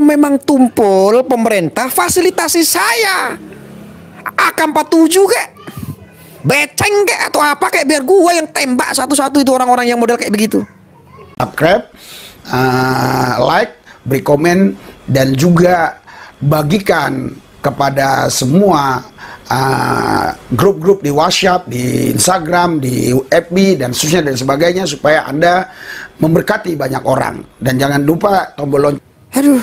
memang tumpul pemerintah fasilitasi saya. AK-47 kek. Beceng kek atau apa kayak biar gua yang tembak satu-satu itu orang-orang yang model kayak begitu. subscribe, uh, like, beri komen, dan juga bagikan kepada semua uh, grup-grup di WhatsApp, di Instagram, di FB, dan seterusnya dan sebagainya supaya Anda memberkati banyak orang. Dan jangan lupa tombol lonceng. Aduh.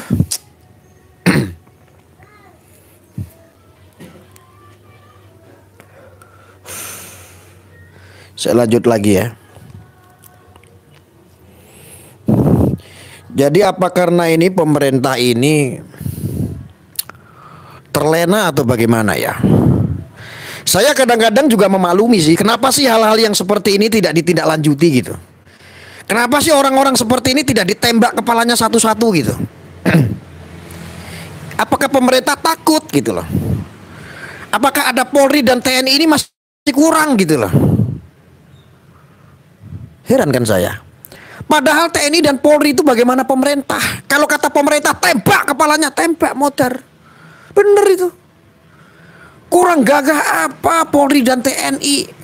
Saya lanjut lagi ya. Jadi apa karena ini pemerintah ini terlena atau bagaimana ya? Saya kadang-kadang juga memaklumi sih, kenapa sih hal-hal yang seperti ini tidak ditindaklanjuti gitu? Kenapa sih orang-orang seperti ini tidak ditembak kepalanya satu-satu gitu? Apakah pemerintah takut gitu loh? Apakah ada Polri dan TNI ini masih kurang gitu loh? Heran kan saya. Padahal TNI dan Polri itu bagaimana pemerintah? Kalau kata pemerintah tembak kepalanya, tembak motor. Bener itu. Kurang gagah apa Polri dan TNI?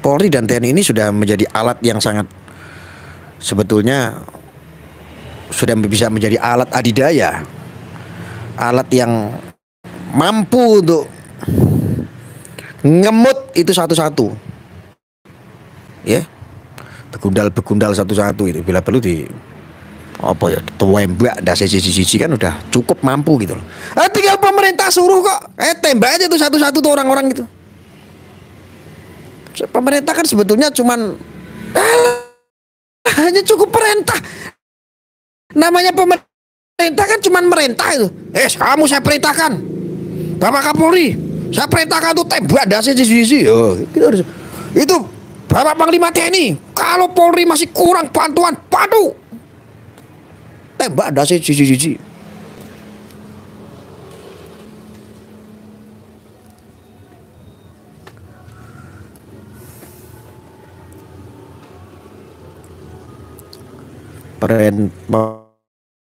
Polri dan TNI ini sudah menjadi alat yang sangat sebetulnya sudah bisa menjadi alat adidaya. Alat yang mampu untuk ngemut itu satu-satu. Ya. Begundal-begundal satu-satu itu bila perlu di apa ya tembak dah sisi-sisi kan udah cukup mampu gitu loh. Ah, tinggal pemerintah suruh kok. Eh tembak aja tuh satu-satu tuh orang-orang gitu. Pemerintah kan sebetulnya cuman ah, hanya cukup perintah. Namanya pemerintah kan cuman merintah itu. Eh kamu saya perintahkan. Bapak Kapolri, saya perintahkan tuh tembak dah sisi-sisi. Oh, gitu harus. Itu Bapak Panglima TNI, kalau Polri masih kurang bantuan, padu tembak dah sisi-sisi.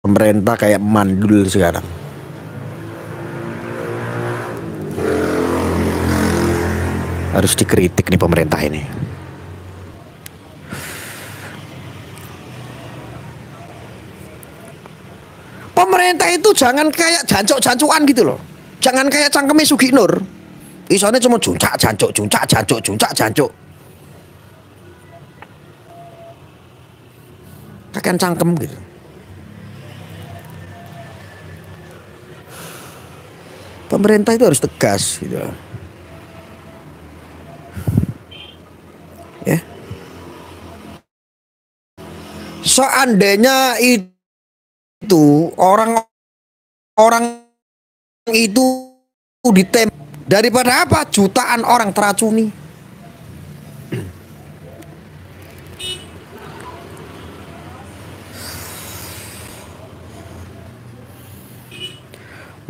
Pemerintah kayak mandul sekarang. Harus dikritik nih pemerintah ini. Pemerintah itu jangan kayak jancok-jancuan gitu loh. Jangan kayak cangkeme Sugi Nur. Isone cuma juncak jancuk, juncak jancuk, juncak jancuk. Kakan cangkem gitu. Pemerintah itu harus tegas gitu. Ya. Seandainya itu orang-orang itu ditem daripada apa jutaan orang teracuni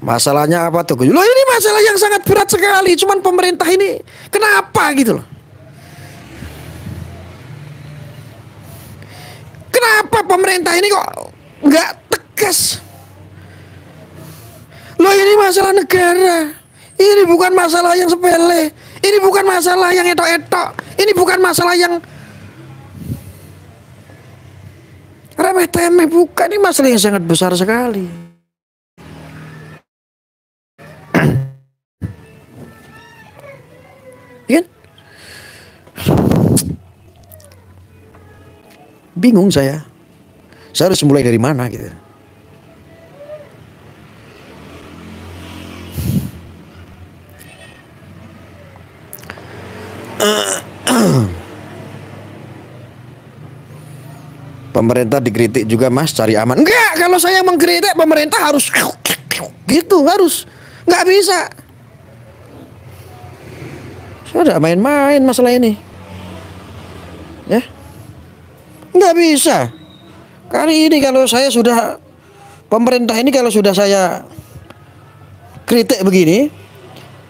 Masalahnya apa tuh? Loh ini masalah yang sangat berat sekali. Cuman pemerintah ini kenapa gitu loh? Kenapa pemerintah ini kok nggak tegas? Loh ini masalah negara. Ini bukan masalah yang sepele. Ini bukan masalah yang etok-etok. Ini bukan masalah yang remeh temeh. Bukan ini masalah yang sangat besar sekali. Bingung saya. Saya harus mulai dari mana gitu. Pemerintah dikritik juga mas cari aman. Enggak, kalau saya mengkritik pemerintah harus gitu harus nggak bisa. Saya tidak main-main masalah ini. Ya, nggak bisa. Kali ini kalau saya sudah pemerintah ini kalau sudah saya kritik begini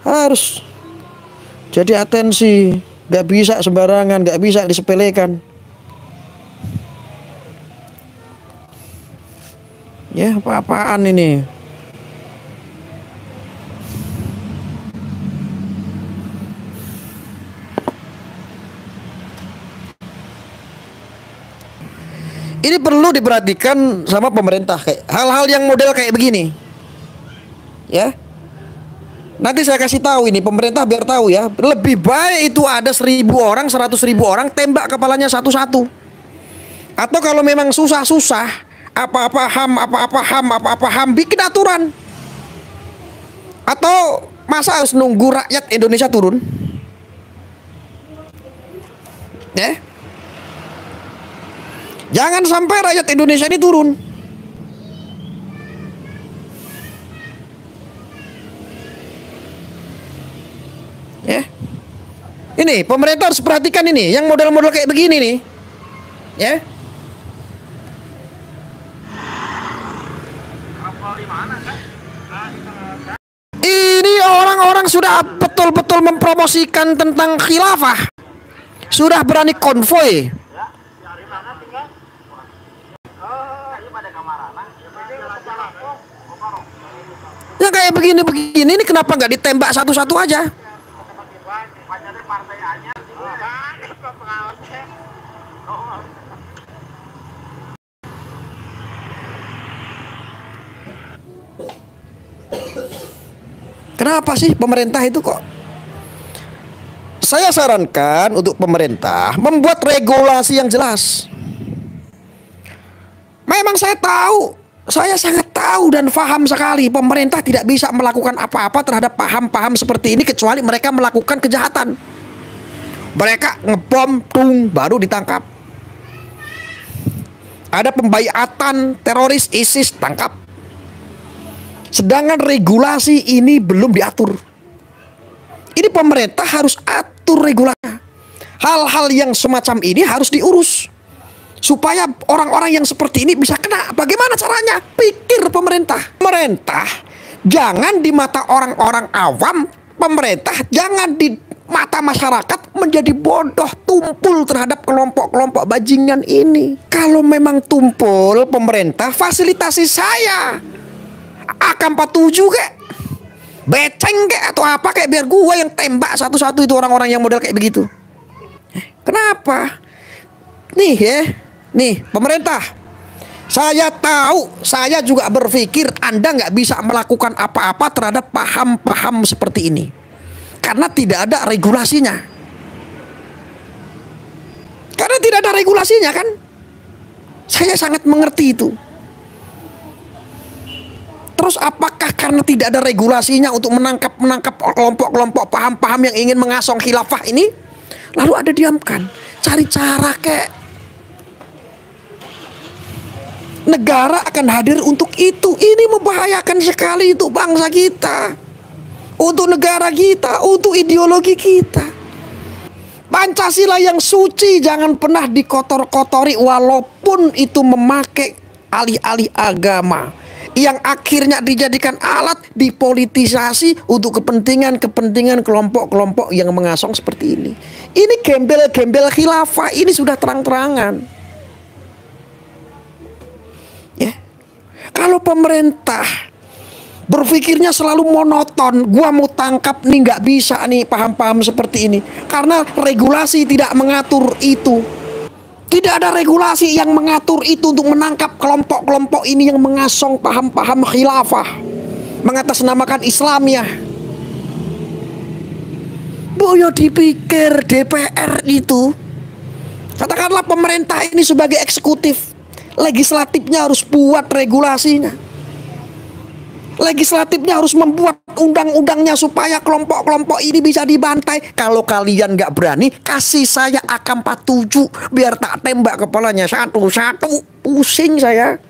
harus jadi atensi Gak bisa sembarangan, gak bisa disepelekan. Ya, apa-apaan ini? Ini perlu diperhatikan sama pemerintah kayak hal-hal yang model kayak begini. Ya. Nanti saya kasih tahu ini pemerintah biar tahu ya. Lebih baik itu ada seribu orang, seratus ribu orang tembak kepalanya satu-satu. Atau kalau memang susah-susah, apa-apa ham, apa-apa ham, apa-apa ham, bikin aturan. Atau masa harus nunggu rakyat Indonesia turun? Ya. Jangan sampai rakyat Indonesia ini turun. Ya. Ini pemerintah harus perhatikan ini, yang model-model kayak begini nih. Ya. Ini orang-orang sudah betul-betul mempromosikan tentang khilafah. Sudah berani konvoy. Yang kayak begini-begini ini kenapa nggak ditembak satu-satu aja? Kenapa sih pemerintah itu kok? Saya sarankan untuk pemerintah membuat regulasi yang jelas. Memang saya tahu, saya sangat tahu dan paham sekali pemerintah tidak bisa melakukan apa-apa terhadap paham-paham seperti ini kecuali mereka melakukan kejahatan. Mereka ngebom, tung, baru ditangkap. Ada pembayatan teroris ISIS tangkap. Sedangkan regulasi ini belum diatur. Ini pemerintah harus atur regulasi. Hal-hal yang semacam ini harus diurus. Supaya orang-orang yang seperti ini bisa kena. Bagaimana caranya? Pikir pemerintah. Pemerintah jangan di mata orang-orang awam. Pemerintah jangan di mata masyarakat menjadi bodoh tumpul terhadap kelompok-kelompok bajingan ini. Kalau memang tumpul pemerintah fasilitasi saya. AK-47 kek Beceng kek atau apa kayak biar gue yang tembak satu-satu itu orang-orang yang model kayak begitu Kenapa? Nih ya Nih pemerintah. Saya tahu Saya juga berpikir Anda nggak bisa melakukan apa-apa terhadap paham-paham seperti ini. Karena tidak ada regulasinya. Karena tidak ada regulasinya kan? Saya sangat mengerti itu. Terus apakah karena tidak ada regulasinya untuk menangkap menangkap kelompok-kelompok paham-paham yang ingin mengasong khilafah ini? Lalu ada diamkan, cari cara kek. Negara akan hadir untuk itu. Ini membahayakan sekali untuk bangsa kita. Untuk negara kita, untuk ideologi kita. Pancasila yang suci jangan pernah dikotor-kotori walaupun itu memakai alih-alih agama yang akhirnya dijadikan alat dipolitisasi untuk kepentingan-kepentingan kelompok-kelompok yang mengasong seperti ini. Ini gembel-gembel khilafah ini sudah terang-terangan. Kalau pemerintah berpikirnya selalu monoton, gua mau tangkap nih nggak bisa nih paham-paham seperti ini karena regulasi tidak mengatur itu. Tidak ada regulasi yang mengatur itu untuk menangkap kelompok-kelompok ini yang mengasong paham-paham khilafah. Mengatasnamakan Islamnya. Boyo dipikir DPR itu. Katakanlah pemerintah ini sebagai eksekutif. Legislatifnya harus buat regulasinya legislatifnya harus membuat undang-undangnya supaya kelompok-kelompok ini bisa dibantai. Kalau kalian nggak berani, kasih saya AK-47 biar tak tembak kepalanya satu-satu. Pusing saya.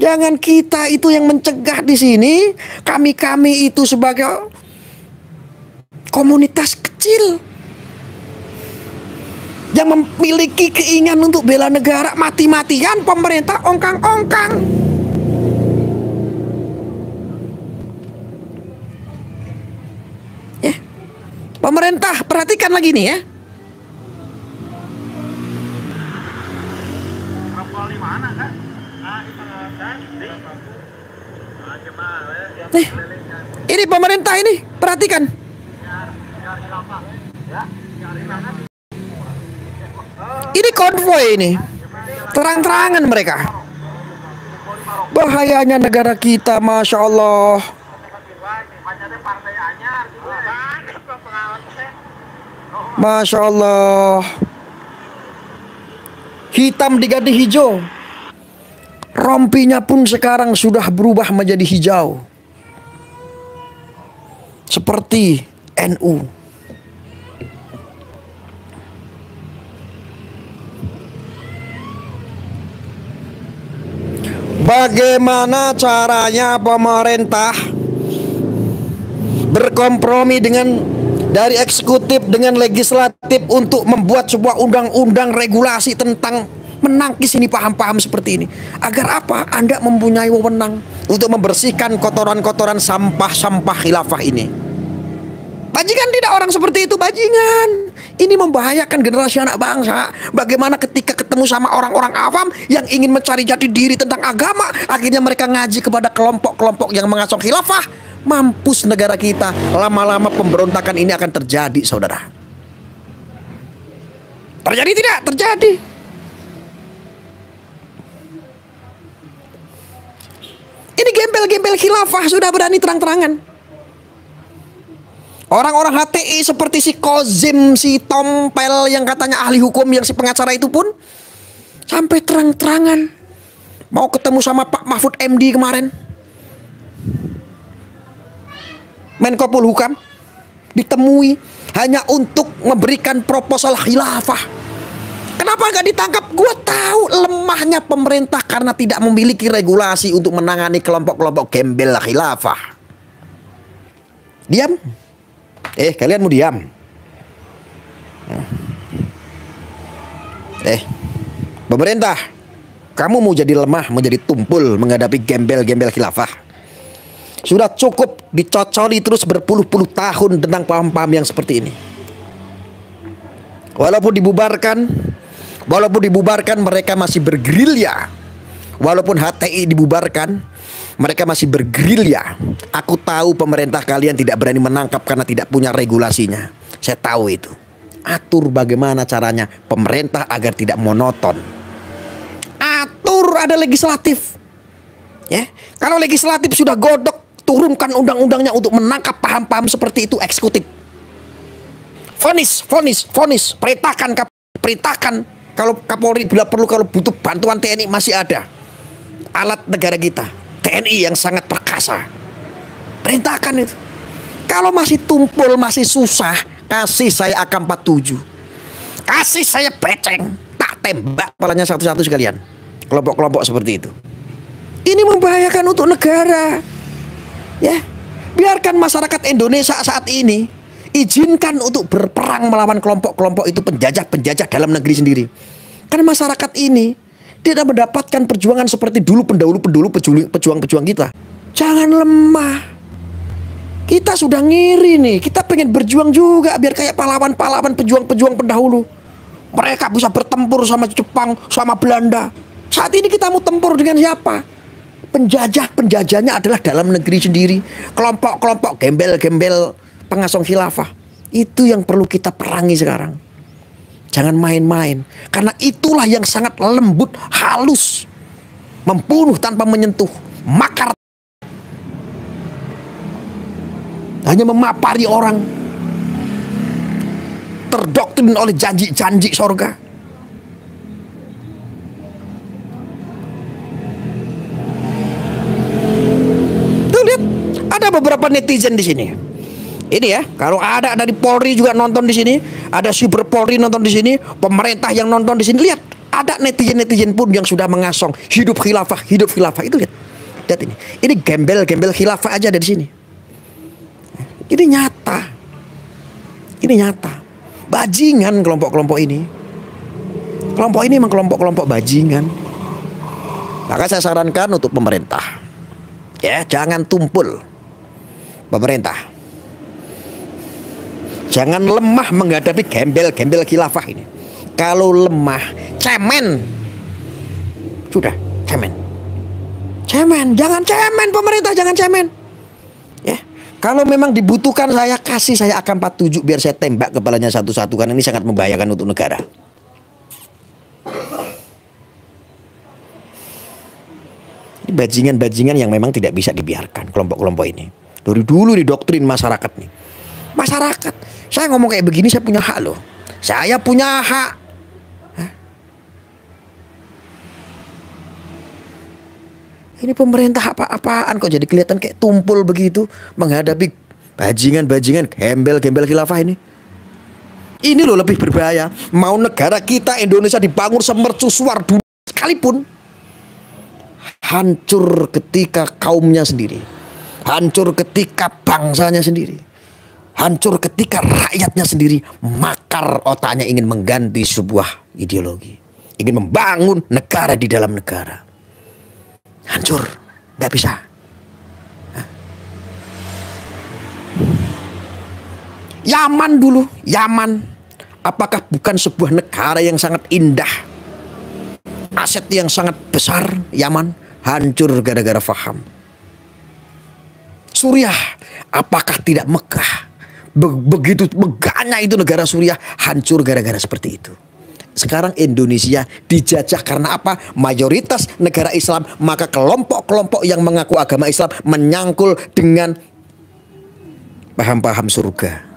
Jangan kita itu yang mencegah di sini. Kami-kami itu sebagai komunitas kecil yang memiliki keinginan untuk bela negara mati-matian pemerintah ongkang-ongkang. Ya. Pemerintah perhatikan lagi nih ya. Nih, ini pemerintah ini, perhatikan. Ini konvoy ini. Terang-terangan mereka. Bahayanya negara kita, Masya Allah. Masya Allah. Hitam diganti hijau. Rompinya pun sekarang sudah berubah menjadi hijau. Seperti NU. Bagaimana caranya pemerintah berkompromi dengan dari eksekutif dengan legislatif untuk membuat sebuah undang-undang regulasi tentang menangkis ini paham-paham seperti ini? Agar apa? Anda mempunyai wewenang untuk membersihkan kotoran-kotoran sampah-sampah khilafah ini. Bajingan tidak orang seperti itu bajingan Ini membahayakan generasi anak bangsa. Bagaimana ketika ketemu sama orang-orang awam Yang ingin mencari jati diri tentang agama Akhirnya mereka ngaji kepada kelompok-kelompok yang mengasong khilafah. Mampus negara kita. Lama-lama pemberontakan ini akan terjadi saudara. Terjadi tidak? Terjadi. Ini gembel-gembel khilafah. Sudah berani terang-terangan Orang-orang HTI seperti si Kozim, si Tompel yang katanya ahli hukum yang si pengacara itu pun sampai terang-terangan mau ketemu sama Pak Mahfud MD kemarin. Menko Polhukam ditemui hanya untuk memberikan proposal khilafah. Kenapa nggak ditangkap? Gue tahu lemahnya pemerintah karena tidak memiliki regulasi untuk menangani kelompok-kelompok gembel khilafah. Diam. Eh, kalian mau diam? Eh, pemerintah, kamu mau jadi lemah, mau jadi tumpul menghadapi gembel-gembel khilafah. Sudah cukup dicocoli terus berpuluh-puluh tahun tentang paham-paham yang seperti ini. Walaupun dibubarkan, walaupun dibubarkan mereka masih bergerilya. Walaupun HTI dibubarkan, mereka masih bergerilya. Aku tahu pemerintah kalian tidak berani menangkap karena tidak punya regulasinya. Saya tahu itu. Atur bagaimana caranya pemerintah agar tidak monoton. Atur ada legislatif. Ya, kalau legislatif sudah godok, turunkan undang-undangnya untuk menangkap paham-paham seperti itu eksekutif. Fonis, fonis, fonis, perintahkan, perintahkan kalau Kapolri bila perlu kalau butuh bantuan TNI masih ada alat negara kita TNI yang sangat perkasa. Perintahkan itu. Kalau masih tumpul, masih susah, kasih saya AK-47. Kasih saya beceng, tak tembak kepalanya satu-satu sekalian. Kelompok-kelompok seperti itu. Ini membahayakan untuk negara. Ya, biarkan masyarakat Indonesia saat ini izinkan untuk berperang melawan kelompok-kelompok itu penjajah-penjajah dalam negeri sendiri. Karena masyarakat ini tidak mendapatkan perjuangan seperti dulu pendahulu-pendahulu pejuang-pejuang kita. Jangan lemah. Kita sudah ngiri nih, kita pengen berjuang juga biar kayak pahlawan-pahlawan pejuang-pejuang pendahulu. Mereka bisa bertempur sama Jepang, sama Belanda. Saat ini kita mau tempur dengan siapa? Penjajah-penjajahnya adalah dalam negeri sendiri. Kelompok-kelompok gembel-gembel pengasong khilafah. Itu yang perlu kita perangi sekarang. Jangan main-main. Karena itulah yang sangat lembut, halus. Membunuh tanpa menyentuh. Makar. Hanya memapari orang. Terdoktrin oleh janji-janji sorga. Tuh lihat, ada beberapa netizen di sini ini ya, kalau ada dari Polri juga nonton di sini, ada Super Polri nonton di sini, pemerintah yang nonton di sini, lihat ada netizen-netizen pun yang sudah mengasong hidup khilafah, hidup khilafah itu lihat. Lihat ini. Ini gembel-gembel khilafah aja dari sini. Ini nyata. Ini nyata. Bajingan kelompok-kelompok ini. Kelompok ini memang kelompok-kelompok bajingan. Maka saya sarankan untuk pemerintah. Ya, jangan tumpul. Pemerintah Jangan lemah menghadapi gembel-gembel khilafah ini. Kalau lemah, cemen. Sudah, cemen. Cemen, jangan cemen pemerintah, jangan cemen. Ya. Kalau memang dibutuhkan saya kasih saya akan 47 biar saya tembak kepalanya satu-satu karena ini sangat membahayakan untuk negara. Ini bajingan-bajingan yang memang tidak bisa dibiarkan kelompok-kelompok ini. Dari dulu didoktrin masyarakat nih. Masyarakat, saya ngomong kayak begini saya punya hak loh. Saya punya hak Ini pemerintah apa-apaan kok jadi kelihatan kayak tumpul begitu menghadapi bajingan-bajingan gembel-gembel khilafah ini. Ini loh lebih berbahaya. Mau negara kita Indonesia dibangun semercusuar dunia sekalipun hancur ketika kaumnya sendiri. Hancur ketika bangsanya sendiri. Hancur ketika rakyatnya sendiri makar otaknya ingin mengganti sebuah ideologi. Ingin membangun negara di dalam negara hancur, nggak bisa. Yaman dulu, Yaman, apakah bukan sebuah negara yang sangat indah? Aset yang sangat besar, Yaman, hancur gara-gara faham. Suriah, apakah tidak Mekah? Begitu megahnya itu negara Suriah hancur gara-gara seperti itu. Sekarang Indonesia dijajah karena apa? Mayoritas negara Islam, maka kelompok-kelompok yang mengaku agama Islam menyangkul dengan paham-paham surga.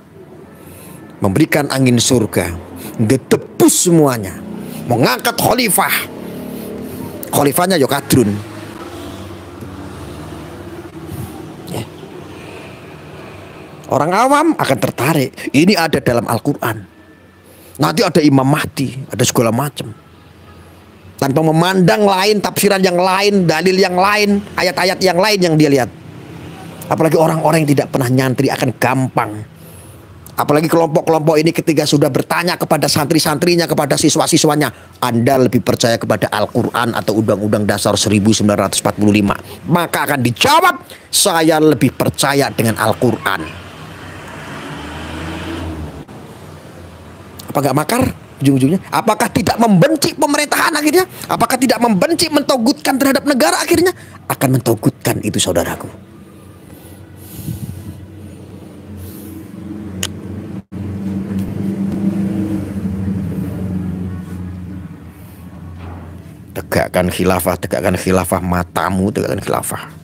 Memberikan angin surga, getepus semuanya. Mengangkat khalifah. Khalifahnya Yokadrun. Orang awam akan tertarik. Ini ada dalam Al-Quran. Nanti ada Imam Mahdi, ada segala macam. Tanpa memandang lain, tafsiran yang lain, dalil yang lain, ayat-ayat yang lain yang dia lihat. Apalagi orang-orang yang tidak pernah nyantri akan gampang. Apalagi kelompok-kelompok ini ketika sudah bertanya kepada santri-santrinya, kepada siswa-siswanya. Anda lebih percaya kepada Al-Quran atau Undang-Undang Dasar 1945. Maka akan dijawab, saya lebih percaya dengan Al-Quran. Apa nggak makar? Ujung-ujungnya. Apakah tidak membenci pemerintahan akhirnya? Apakah tidak membenci mentogutkan terhadap negara akhirnya? Akan mentogutkan itu saudaraku. tegakkan khilafah, tegakkan khilafah matamu, tegakkan khilafah.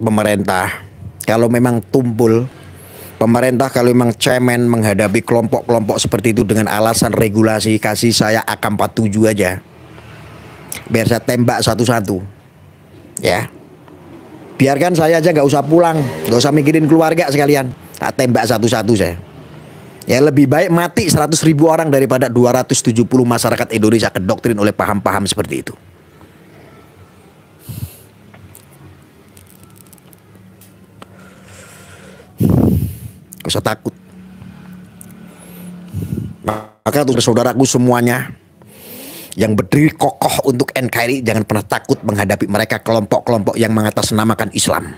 Pemerintah kalau memang tumpul pemerintah kalau memang cemen menghadapi kelompok-kelompok seperti itu dengan alasan regulasi kasih saya AK-47 aja. Biar saya tembak satu-satu. Ya. Biarkan saya aja nggak usah pulang, nggak usah mikirin keluarga sekalian. Tak tembak satu-satu saya. Ya lebih baik mati 100 ribu orang daripada 270 masyarakat Indonesia kedoktrin oleh paham-paham seperti itu. Gak usah takut. Maka untuk saudaraku semuanya yang berdiri kokoh untuk NKRI jangan pernah takut menghadapi mereka kelompok-kelompok yang mengatasnamakan Islam.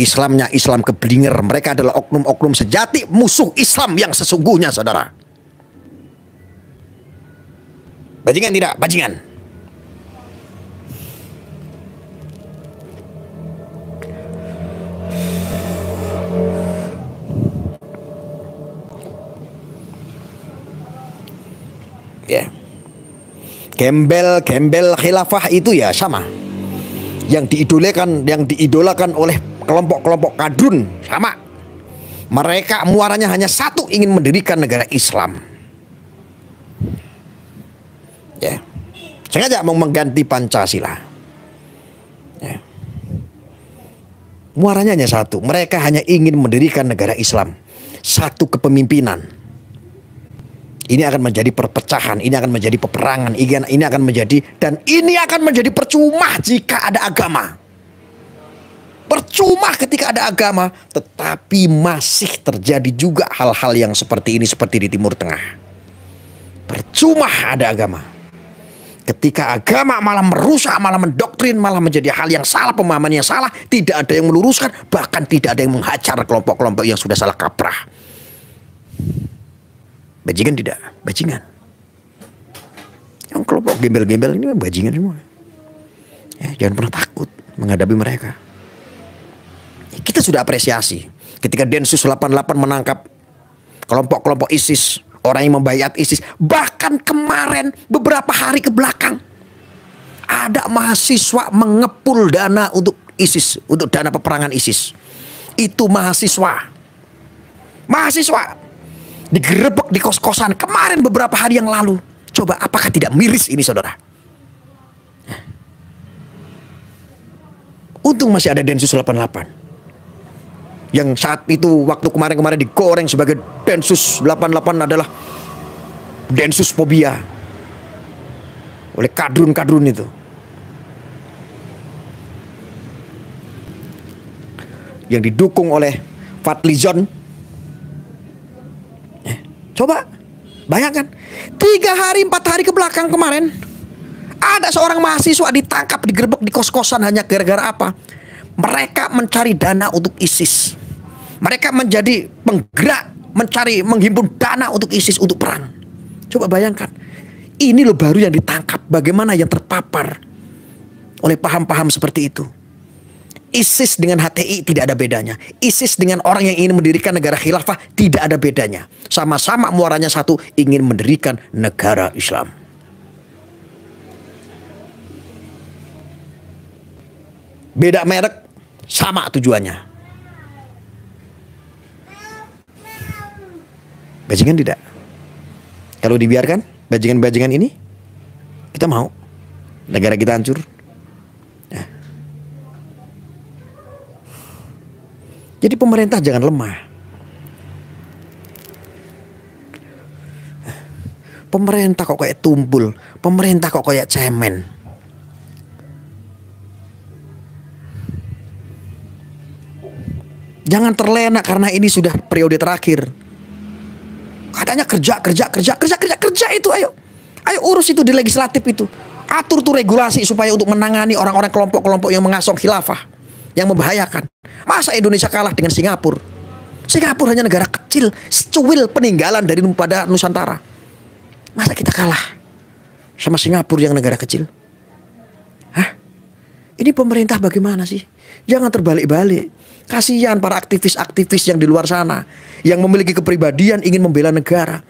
Islamnya Islam keblinger. Mereka adalah oknum-oknum sejati musuh Islam yang sesungguhnya saudara. Bajingan tidak? Bajingan. Ya. Gembel-gembel khilafah itu ya sama. Yang diidolakan yang diidolakan oleh kelompok-kelompok kadrun sama. Mereka muaranya hanya satu ingin mendirikan negara Islam. Ya. Sengaja mau mengganti Pancasila. Ya. muaranya hanya satu. Mereka hanya ingin mendirikan negara Islam. Satu kepemimpinan ini akan menjadi perpecahan, ini akan menjadi peperangan, ini akan menjadi dan ini akan menjadi percuma jika ada agama. Percuma ketika ada agama, tetapi masih terjadi juga hal-hal yang seperti ini seperti di Timur Tengah. Percuma ada agama. Ketika agama malah merusak, malah mendoktrin, malah menjadi hal yang salah, pemahaman yang salah, tidak ada yang meluruskan, bahkan tidak ada yang menghajar kelompok-kelompok yang sudah salah kaprah. Bajingan tidak, bajingan. Yang kelompok gembel-gembel ini bajingan semua. Ya, jangan pernah takut menghadapi mereka. Kita sudah apresiasi ketika Densus 88 menangkap kelompok-kelompok ISIS orang yang membayat ISIS. Bahkan kemarin beberapa hari ke belakang ada mahasiswa mengepul dana untuk ISIS, untuk dana peperangan ISIS. Itu mahasiswa. Mahasiswa digerebek di kos-kosan kemarin beberapa hari yang lalu. Coba apakah tidak miris ini saudara? Untung masih ada Densus 88 yang saat itu waktu kemarin-kemarin digoreng sebagai Densus 88 adalah Densus fobia oleh kadrun-kadrun itu. Yang didukung oleh Fadlizon. Coba bayangkan tiga hari empat hari ke belakang kemarin ada seorang mahasiswa ditangkap digerebek di kos-kosan hanya gara-gara apa? Mereka mencari dana untuk ISIS. Mereka menjadi penggerak mencari menghimpun dana untuk ISIS untuk perang. Coba bayangkan. Ini loh baru yang ditangkap. Bagaimana yang terpapar oleh paham-paham seperti itu. ISIS dengan HTI tidak ada bedanya. ISIS dengan orang yang ingin mendirikan negara khilafah tidak ada bedanya. Sama-sama muaranya satu ingin mendirikan negara Islam. Beda merek, sama tujuannya. Bajingan tidak. Kalau dibiarkan bajingan-bajingan ini, kita mau negara kita hancur. Ya. Jadi pemerintah jangan lemah. Pemerintah kok kayak tumpul, pemerintah kok kayak cemen. Jangan terlena karena ini sudah periode terakhir. Katanya kerja, kerja, kerja, kerja, kerja, kerja itu ayo. Ayo urus itu di legislatif itu. Atur tuh regulasi supaya untuk menangani orang-orang kelompok-kelompok yang mengasong khilafah. Yang membahayakan. Masa Indonesia kalah dengan Singapura? Singapura hanya negara kecil, secuil peninggalan dari pada Nusantara. Masa kita kalah sama Singapura yang negara kecil? Hah? Ini pemerintah bagaimana sih? Jangan terbalik-balik. Kasihan para aktivis-aktivis yang di luar sana yang memiliki kepribadian ingin membela negara.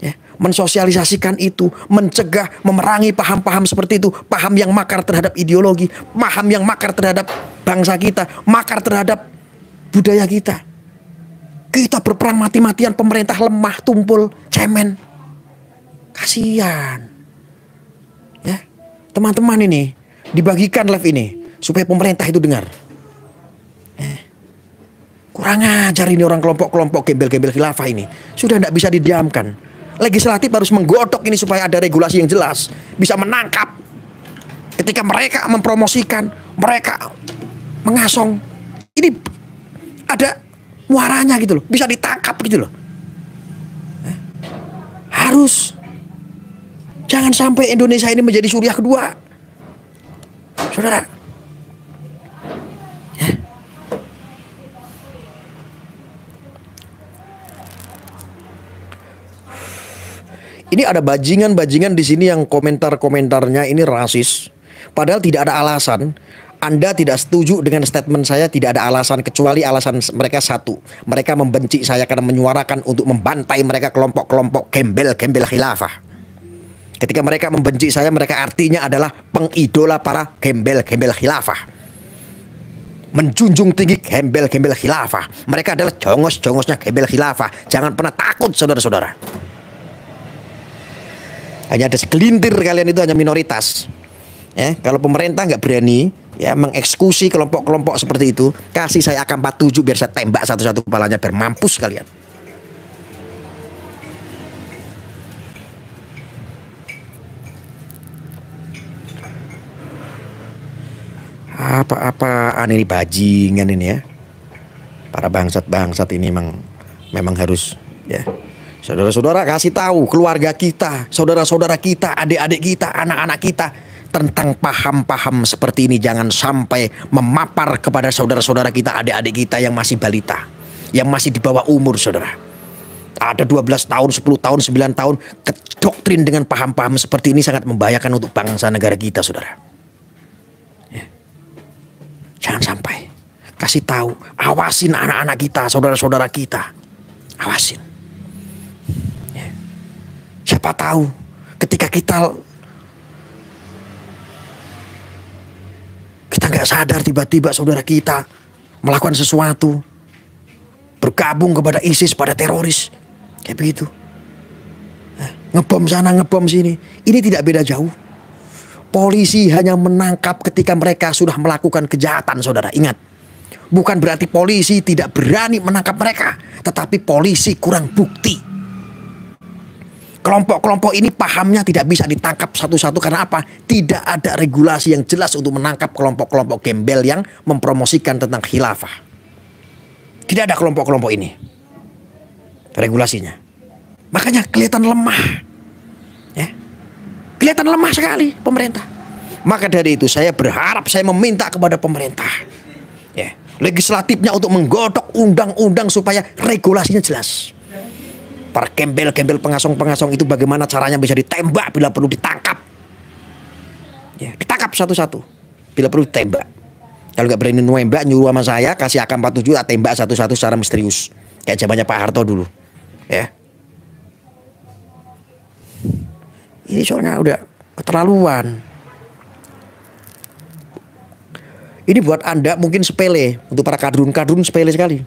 Ya, mensosialisasikan itu, mencegah, memerangi paham-paham seperti itu, paham yang makar terhadap ideologi, paham yang makar terhadap bangsa kita, makar terhadap budaya kita. Kita berperang mati-matian, pemerintah lemah, tumpul, cemen. Kasihan. Ya, teman-teman ini dibagikan live ini supaya pemerintah itu dengar. Kurang ajar ini orang kelompok-kelompok gembel-gembel khilafah ini. Sudah tidak bisa didiamkan. Legislatif harus menggodok ini supaya ada regulasi yang jelas. Bisa menangkap. Ketika mereka mempromosikan, mereka mengasong. Ini ada muaranya gitu loh. Bisa ditangkap gitu loh. Eh, harus. Jangan sampai Indonesia ini menjadi Suriah kedua. Saudara, Ini ada bajingan-bajingan di sini yang komentar-komentarnya ini rasis. Padahal tidak ada alasan. Anda tidak setuju dengan statement saya tidak ada alasan kecuali alasan mereka satu. Mereka membenci saya karena menyuarakan untuk membantai mereka kelompok-kelompok gembel-gembel khilafah. Ketika mereka membenci saya mereka artinya adalah pengidola para gembel-gembel khilafah. Menjunjung tinggi gembel-gembel khilafah. Mereka adalah jongos-jongosnya gembel khilafah. Jangan pernah takut saudara-saudara. Hanya ada segelintir kalian itu hanya minoritas. Ya, kalau pemerintah nggak berani ya mengeksekusi kelompok-kelompok seperti itu, kasih saya AK-47 biar saya tembak satu-satu kepalanya biar mampus kalian. Apa-apaan ini bajingan ini ya. Para bangsat-bangsat ini memang memang harus ya. Saudara-saudara kasih tahu keluarga kita, saudara-saudara kita, adik-adik kita, anak-anak kita tentang paham-paham seperti ini jangan sampai memapar kepada saudara-saudara kita, adik-adik kita yang masih balita, yang masih di bawah umur, Saudara. Ada 12 tahun, 10 tahun, 9 tahun, doktrin dengan paham-paham seperti ini sangat membahayakan untuk bangsa negara kita, Saudara. Ya. Jangan sampai kasih tahu, awasin anak-anak kita, saudara-saudara kita. Awasin. Siapa tahu ketika kita kita nggak sadar tiba-tiba saudara kita melakukan sesuatu. Bergabung kepada ISIS pada teroris. Kayak begitu. Ngebom sana ngebom sini. Ini tidak beda jauh. Polisi hanya menangkap ketika mereka sudah melakukan kejahatan saudara. Ingat. Bukan berarti polisi tidak berani menangkap mereka. Tetapi polisi kurang bukti Kelompok-kelompok ini pahamnya tidak bisa ditangkap satu-satu karena apa? Tidak ada regulasi yang jelas untuk menangkap kelompok-kelompok gembel yang mempromosikan tentang khilafah. Tidak ada kelompok-kelompok ini. Regulasinya. Makanya kelihatan lemah. Ya. Kelihatan lemah sekali pemerintah. Maka dari itu saya berharap saya meminta kepada pemerintah. Ya. Legislatifnya untuk menggodok undang-undang supaya regulasinya jelas para gembel-gembel pengasong-pengasong itu bagaimana caranya bisa ditembak bila perlu ditangkap. Ya, ditangkap satu-satu. Bila perlu ditembak. Kalau nggak berani nembak nyuruh sama saya kasih AK-47 tak tembak satu-satu secara misterius. Kayak zamannya Pak Harto dulu. Ya. Ini soalnya udah keterlaluan. Ini buat Anda mungkin sepele, untuk para kadrun-kadrun sepele sekali.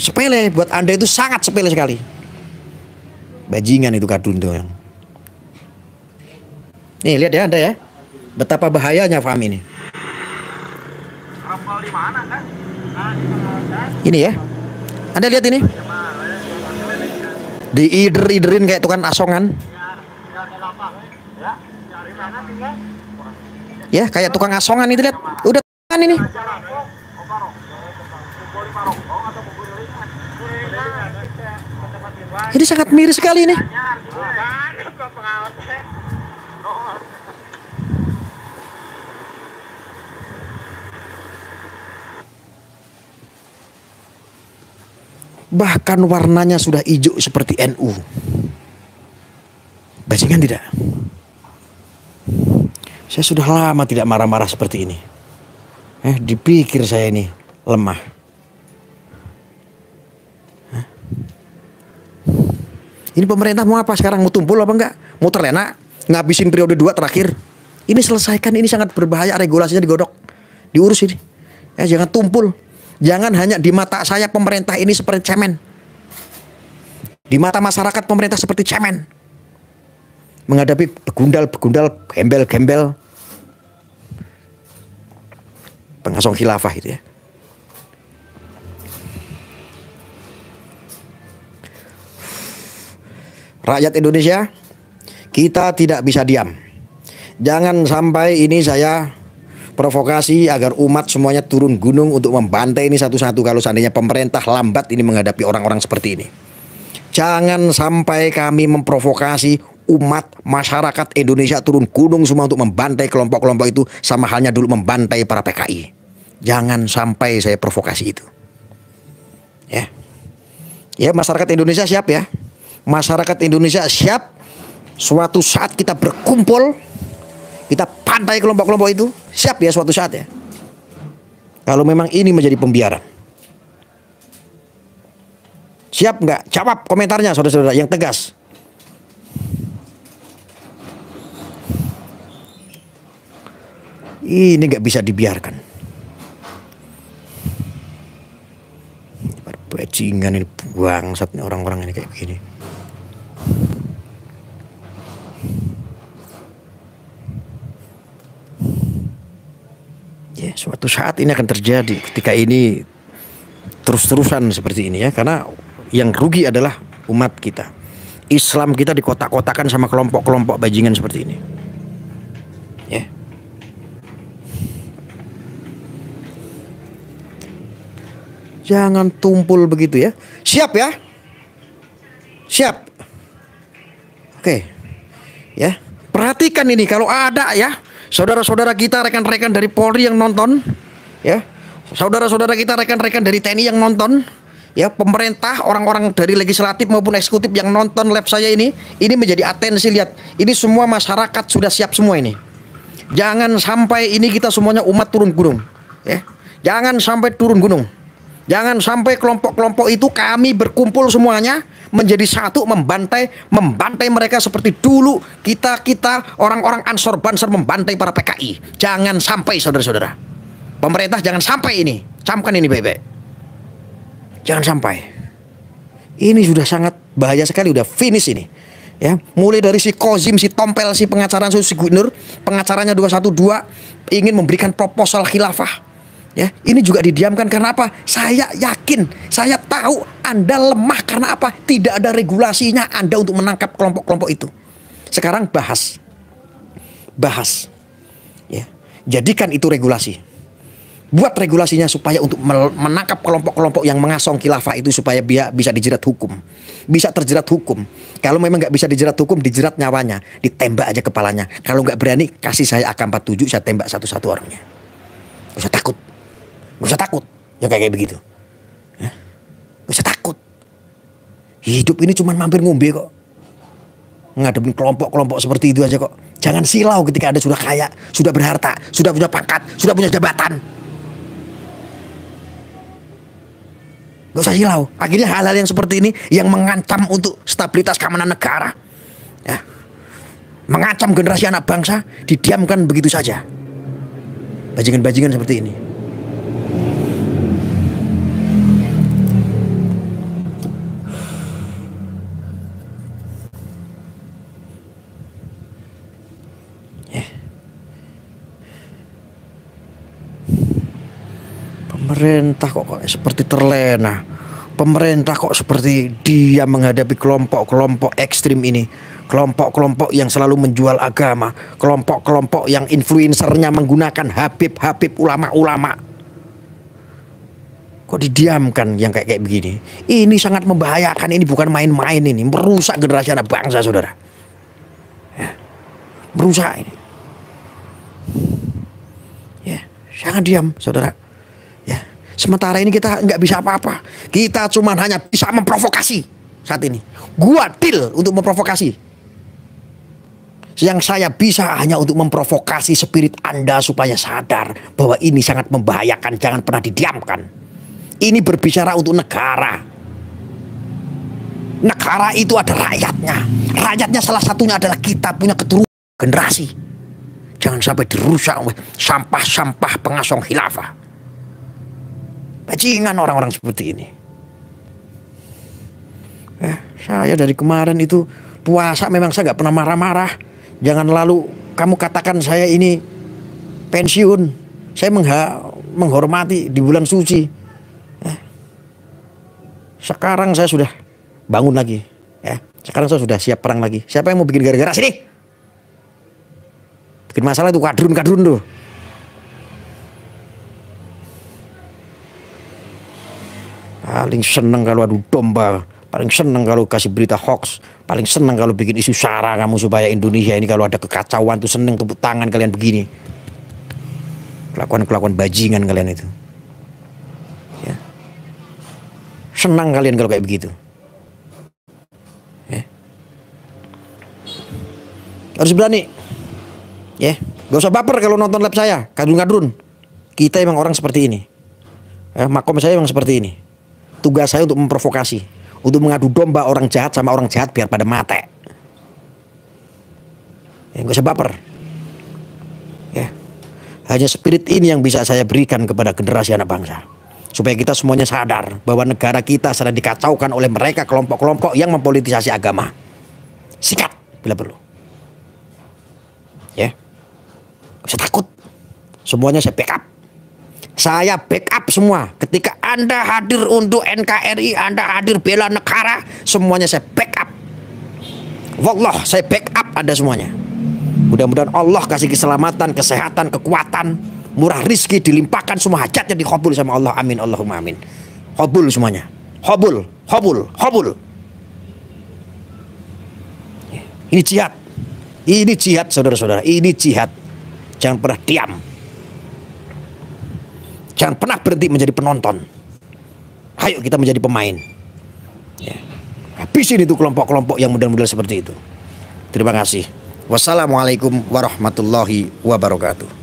Sepele buat Anda itu sangat sepele sekali. Bajingan itu kadun yang. Nih lihat ya Anda ya. Betapa bahayanya Fahmi ini. Ini ya. Anda lihat ini. Diider-iderin kayak tukang asongan. Ya, kayak tukang asongan itu lihat. Udah kan ini. Ini sangat miris sekali ini. Bahkan warnanya sudah hijau seperti NU. Bajingan tidak? Saya sudah lama tidak marah-marah seperti ini. Eh, dipikir saya ini lemah. Ini pemerintah mau apa sekarang? Mau tumpul apa enggak? Mau terlena? Ngabisin periode dua terakhir? Ini selesaikan, ini sangat berbahaya regulasinya digodok. Diurus ini. Ya, jangan tumpul. Jangan hanya di mata saya pemerintah ini seperti cemen. Di mata masyarakat pemerintah seperti cemen. Menghadapi begundal-begundal, gembel-gembel. Pengasong khilafah itu ya. Rakyat Indonesia, kita tidak bisa diam. Jangan sampai ini saya provokasi agar umat semuanya turun gunung untuk membantai ini satu-satu kalau seandainya pemerintah lambat ini menghadapi orang-orang seperti ini. Jangan sampai kami memprovokasi umat masyarakat Indonesia turun gunung semua untuk membantai kelompok-kelompok itu sama halnya dulu membantai para PKI. Jangan sampai saya provokasi itu. Ya. Ya masyarakat Indonesia siap ya masyarakat Indonesia siap suatu saat kita berkumpul kita pantai kelompok-kelompok itu siap ya suatu saat ya. Kalau memang ini menjadi pembiaran siap nggak? Jawab komentarnya saudara-saudara yang tegas. Ini nggak bisa dibiarkan. Bajingan ini bangsat orang-orang ini kayak begini ya suatu saat ini akan terjadi ketika ini terus-terusan seperti ini ya. Karena yang rugi adalah umat kita. Islam kita dikotak-kotakan sama kelompok-kelompok bajingan seperti ini. Ya. Jangan tumpul begitu ya. Siap ya? Siap. Oke. Ya. Perhatikan ini kalau ada ya saudara-saudara kita rekan-rekan dari Polri yang nonton ya. Saudara-saudara kita rekan-rekan dari TNI yang nonton ya. Pemerintah orang-orang dari legislatif maupun eksekutif yang nonton live saya ini ini menjadi atensi. Lihat ini semua masyarakat sudah siap semua ini. Jangan sampai ini kita semuanya umat turun gunung ya. Jangan sampai turun gunung jangan sampai kelompok-kelompok itu kami berkumpul semuanya menjadi satu membantai membantai mereka seperti dulu kita kita orang-orang Ansor Banser membantai para PKI. Jangan sampai saudara-saudara. Pemerintah jangan sampai ini. Camkan ini baik-baik. Jangan sampai. Ini sudah sangat bahaya sekali, udah finish ini. Ya, mulai dari si Kozim, si Tompel, si pengacara si Gubernur, pengacaranya 212 ingin memberikan proposal khilafah Ya, ini juga didiamkan karena apa? Saya yakin, saya tahu Anda lemah karena apa? Tidak ada regulasinya Anda untuk menangkap kelompok-kelompok itu. Sekarang bahas. Bahas. Ya. Jadikan itu regulasi. Buat regulasinya supaya untuk menangkap kelompok-kelompok yang mengasong khilafah itu supaya dia bisa dijerat hukum. Bisa terjerat hukum. Kalau memang nggak bisa dijerat hukum, dijerat nyawanya. Ditembak aja kepalanya. Kalau nggak berani, kasih saya AK-47, saya tembak satu-satu orangnya. Usah takut. Gak usah takut. Ya kayak, begitu. Ya. Gak usah takut. Hidup ini cuma mampir ngombe kok. Ngadepin kelompok-kelompok seperti itu aja kok. Jangan silau ketika Anda sudah kaya, sudah berharta, sudah punya pangkat, sudah punya jabatan. Gak usah silau. Akhirnya hal-hal yang seperti ini yang mengancam untuk stabilitas keamanan negara. Ya. Mengancam generasi anak bangsa didiamkan begitu saja. Bajingan-bajingan seperti ini. Pemerintah kok, seperti terlena. Pemerintah kok seperti dia menghadapi kelompok-kelompok ekstrim ini. Kelompok-kelompok yang selalu menjual agama. Kelompok-kelompok yang influencernya menggunakan habib-habib ulama-ulama. Kok didiamkan yang kayak kayak begini? Ini sangat membahayakan. Ini bukan main-main ini. Merusak generasi anak bangsa, saudara. Ya. Merusak ini. Ya, jangan diam, saudara. Sementara ini kita nggak bisa apa-apa. Kita cuma hanya bisa memprovokasi saat ini. Gua deal untuk memprovokasi. Yang saya bisa hanya untuk memprovokasi spirit Anda supaya sadar bahwa ini sangat membahayakan, jangan pernah didiamkan. Ini berbicara untuk negara. Negara itu ada rakyatnya. Rakyatnya salah satunya adalah kita punya keturunan generasi. Jangan sampai dirusak oleh sampah-sampah pengasong khilafah. Bajingan orang-orang seperti ini. Eh, saya dari kemarin itu puasa memang saya nggak pernah marah-marah. Jangan lalu kamu katakan saya ini pensiun. Saya mengha menghormati di bulan suci. Eh, sekarang saya sudah bangun lagi. Ya, sekarang saya sudah siap perang lagi. Siapa yang mau bikin gara-gara sini? Bikin masalah itu kadrun-kadrun tuh. Paling seneng kalau adu domba. Paling seneng kalau kasih berita hoax. Paling seneng kalau bikin isu sara kamu supaya Indonesia ini kalau ada kekacauan tuh seneng tepuk tangan kalian begini. Kelakuan-kelakuan bajingan kalian itu. Ya. senang kalian kalau kayak begitu. Ya. harus berani. Ya. Gak usah baper kalau nonton lab saya. Kadrun-kadrun kita emang orang seperti ini. Ya, makom saya emang seperti ini Tugas saya untuk memprovokasi, untuk mengadu domba orang jahat sama orang jahat biar pada mate. Ya, gak usah baper. Ya. Hanya spirit ini yang bisa saya berikan kepada generasi anak bangsa. Supaya kita semuanya sadar bahwa negara kita sedang dikacaukan oleh mereka kelompok-kelompok yang mempolitisasi agama. Sikat bila perlu. Ya. Gak usah takut. Semuanya saya backup. Saya backup semua. Ketika Anda hadir untuk NKRI, Anda hadir bela negara, semuanya saya backup. Wallah, saya backup Anda semuanya. Mudah-mudahan Allah kasih keselamatan, kesehatan, kekuatan, murah rizki, dilimpahkan semua hajatnya dikabul sama Allah. Amin. Allahumma amin. Hobul semuanya. Hobul, hobul, hobul. Ini jihad. Ini jihad saudara-saudara. Ini jihad. Jangan pernah diam. Jangan pernah berhenti menjadi penonton. Ayo kita menjadi pemain. Ya. Habisin itu kelompok-kelompok yang model-model seperti itu. Terima kasih. Wassalamualaikum warahmatullahi wabarakatuh.